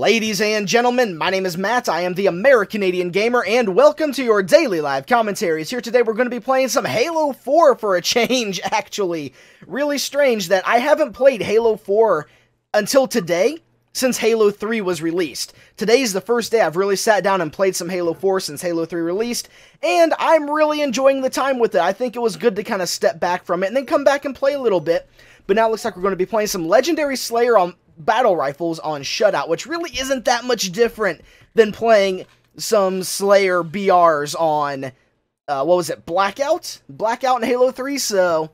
Ladies and gentlemen, my name is Matt, I am the American Canadian Gamer, and welcome to your daily live commentaries. Here today we're going to be playing some Halo 4 for a change, actually. Really strange that I haven't played Halo 4 until today, since Halo 3 was released. Today's the first day I've really sat down and played some Halo 4 since Halo 3 released, and I'm really enjoying the time with it. I think it was good to kind of step back from it and then come back and play a little bit. But now it looks like we're going to be playing some Legendary Slayer on battle rifles on Shutout, which really isn't that much different than playing some Slayer BRs on, uh, what was it, Blackout? Blackout in Halo 3, so,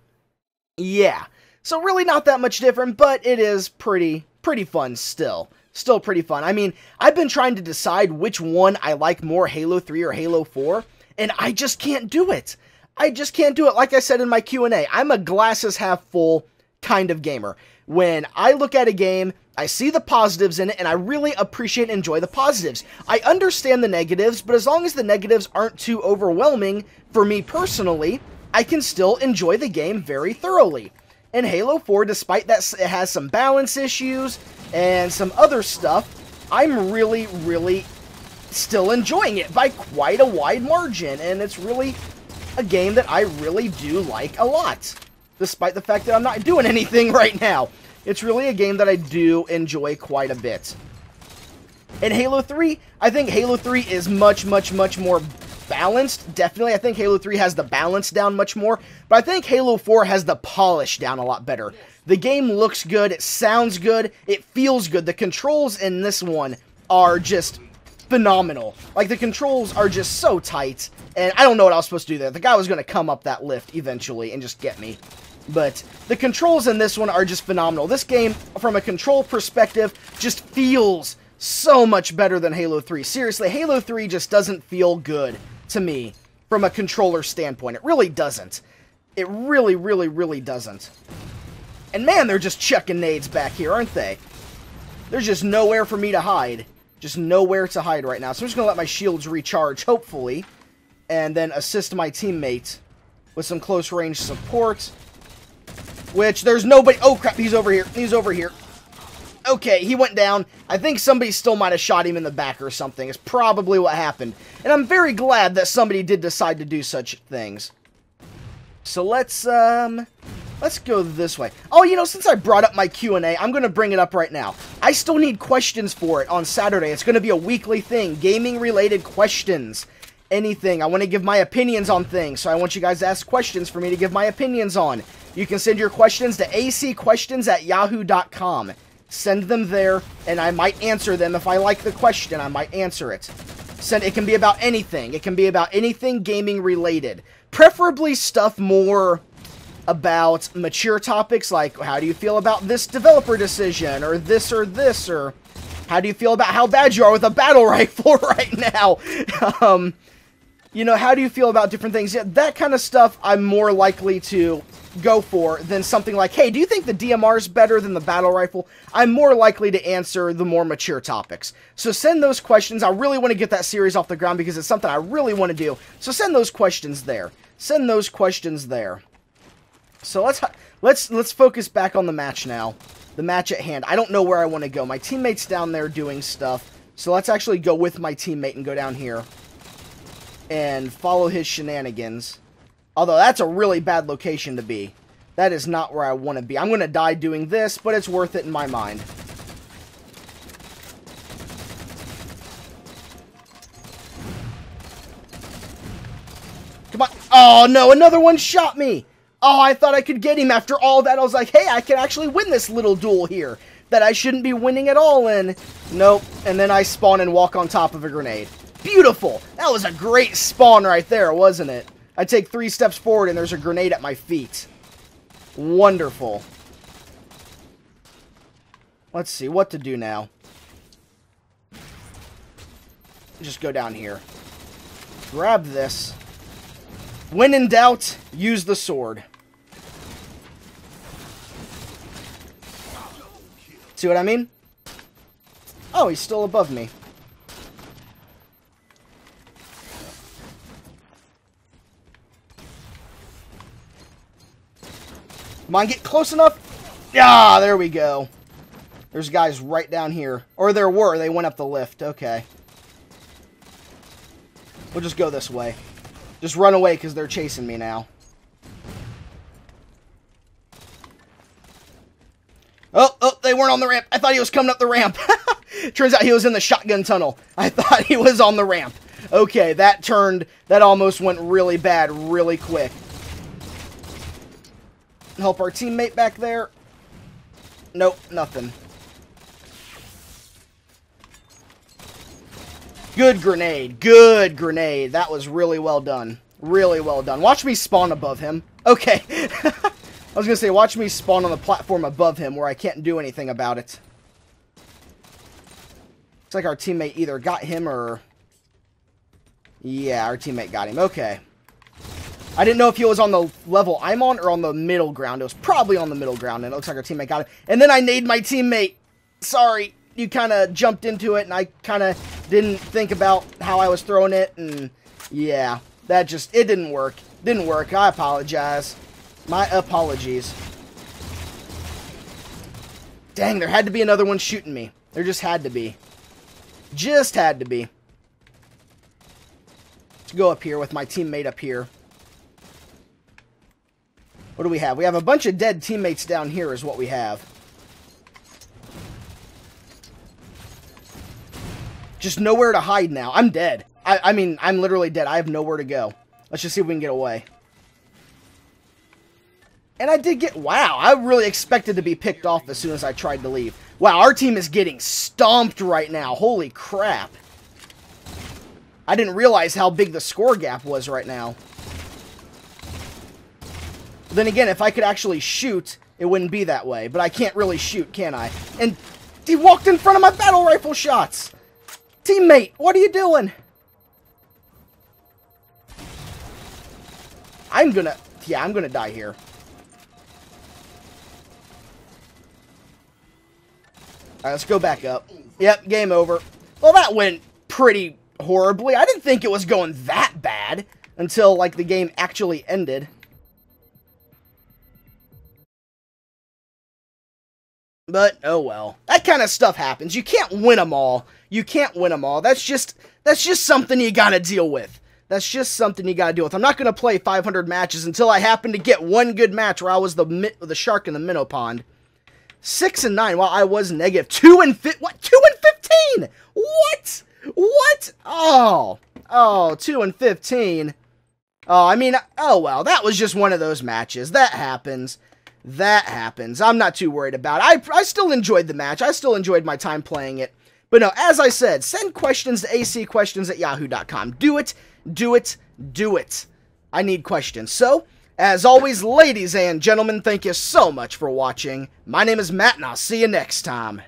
yeah. So really not that much different, but it is pretty, pretty fun still. Still pretty fun. I mean, I've been trying to decide which one I like more, Halo 3 or Halo 4, and I just can't do it. I just can't do it. Like I said in my Q&A, I'm a glasses half full kind of gamer. When I look at a game, I see the positives in it, and I really appreciate and enjoy the positives. I understand the negatives, but as long as the negatives aren't too overwhelming, for me personally, I can still enjoy the game very thoroughly. And Halo 4, despite that it has some balance issues and some other stuff, I'm really, really still enjoying it by quite a wide margin, and it's really a game that I really do like a lot despite the fact that I'm not doing anything right now. It's really a game that I do enjoy quite a bit. In Halo 3, I think Halo 3 is much, much, much more balanced. Definitely, I think Halo 3 has the balance down much more, but I think Halo 4 has the polish down a lot better. The game looks good, it sounds good, it feels good. The controls in this one are just phenomenal. Like, the controls are just so tight, and I don't know what I was supposed to do there. The guy was going to come up that lift eventually and just get me. But the controls in this one are just phenomenal. This game, from a control perspective, just feels so much better than Halo 3. Seriously, Halo 3 just doesn't feel good to me from a controller standpoint. It really doesn't. It really, really, really doesn't. And man, they're just chucking nades back here, aren't they? There's just nowhere for me to hide. Just nowhere to hide right now. So I'm just going to let my shields recharge, hopefully. And then assist my teammate with some close range support. Which, there's nobody... Oh, crap, he's over here. He's over here. Okay, he went down. I think somebody still might have shot him in the back or something. It's probably what happened. And I'm very glad that somebody did decide to do such things. So let's, um... Let's go this way. Oh, you know, since I brought up my Q&A, I'm going to bring it up right now. I still need questions for it on Saturday. It's going to be a weekly thing. Gaming-related questions. Anything. I want to give my opinions on things, so I want you guys to ask questions for me to give my opinions on. You can send your questions to acquestions at yahoo.com. Send them there, and I might answer them. If I like the question, I might answer it. Send It can be about anything. It can be about anything gaming related. Preferably stuff more about mature topics like how do you feel about this developer decision, or this or this, or how do you feel about how bad you are with a battle rifle right now? um, you know, how do you feel about different things? Yeah, that kind of stuff I'm more likely to go for than something like, hey, do you think the DMR is better than the battle rifle? I'm more likely to answer the more mature topics. So send those questions. I really want to get that series off the ground because it's something I really want to do. So send those questions there. Send those questions there. So let's let's let's focus back on the match now. The match at hand. I don't know where I want to go. My teammate's down there doing stuff. So let's actually go with my teammate and go down here and follow his shenanigans. Although that's a really bad location to be. That is not where I want to be. I'm going to die doing this, but it's worth it in my mind. Come on. Oh, no. Another one shot me. Oh, I thought I could get him after all that. I was like, hey, I can actually win this little duel here that I shouldn't be winning at all in. Nope. And then I spawn and walk on top of a grenade. Beautiful. That was a great spawn right there, wasn't it? I take three steps forward and there's a grenade at my feet. Wonderful. Let's see what to do now. Just go down here. Grab this. When in doubt, use the sword. See what I mean? Oh, he's still above me. On, get close enough. Ah, there we go. There's guys right down here. Or there were. They went up the lift. Okay. We'll just go this way. Just run away because they're chasing me now. Oh, oh, they weren't on the ramp. I thought he was coming up the ramp. Turns out he was in the shotgun tunnel. I thought he was on the ramp. Okay, that turned, that almost went really bad really quick. Help our teammate back there. Nope, nothing. Good grenade. Good grenade. That was really well done. Really well done. Watch me spawn above him. Okay. I was going to say, watch me spawn on the platform above him where I can't do anything about it. Looks like our teammate either got him or... Yeah, our teammate got him. Okay. I didn't know if he was on the level I'm on or on the middle ground. It was probably on the middle ground, and it looks like our teammate got it. And then I nade my teammate. Sorry, you kind of jumped into it, and I kind of didn't think about how I was throwing it, and yeah, that just, it didn't work. Didn't work. I apologize. My apologies. Dang, there had to be another one shooting me. There just had to be. Just had to be. Let's go up here with my teammate up here. What do we have? We have a bunch of dead teammates down here is what we have. Just nowhere to hide now. I'm dead. I, I mean, I'm literally dead. I have nowhere to go. Let's just see if we can get away. And I did get... Wow, I really expected to be picked off as soon as I tried to leave. Wow, our team is getting stomped right now. Holy crap. I didn't realize how big the score gap was right now. Then again, if I could actually shoot, it wouldn't be that way. But I can't really shoot, can I? And he walked in front of my battle rifle shots! Teammate, what are you doing? I'm gonna... Yeah, I'm gonna die here. Alright, let's go back up. Yep, game over. Well, that went pretty horribly. I didn't think it was going that bad until, like, the game actually ended. But, oh well. That kind of stuff happens. You can't win them all. You can't win them all. That's just, that's just something you gotta deal with. That's just something you gotta deal with. I'm not gonna play 500 matches until I happen to get one good match where I was the the shark in the minnow pond. Six and nine. Well, I was negative two and fi what? Two and fifteen. What? What? Oh, oh, two and fifteen. Oh, I mean, oh well. That was just one of those matches. That happens that happens. I'm not too worried about it. I, I still enjoyed the match. I still enjoyed my time playing it. But no, as I said, send questions to acquestions at yahoo.com. Do it, do it, do it. I need questions. So, as always, ladies and gentlemen, thank you so much for watching. My name is Matt, and I'll see you next time.